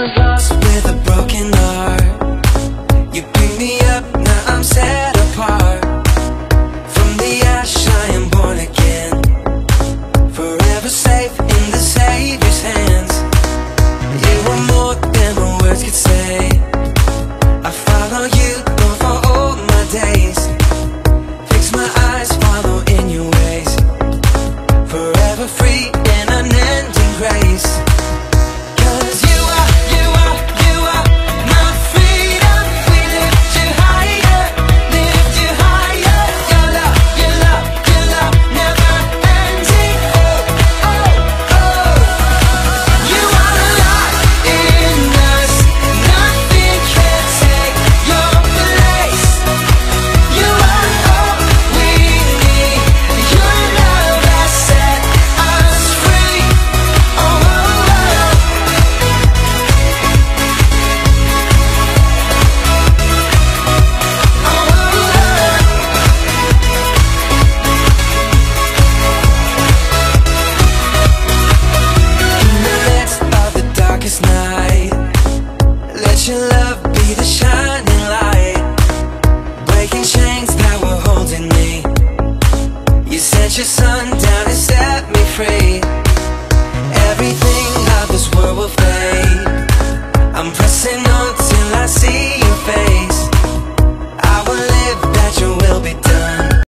were lost with a broken heart. You pick me up, now I'm set apart. From the ashes, I am born again. Forever safe in the Savior's hands. You more than words could say Let your love be the shining light. Breaking chains that were holding me. You sent your Son down and set me free. Everything of this world will fade. I'm pressing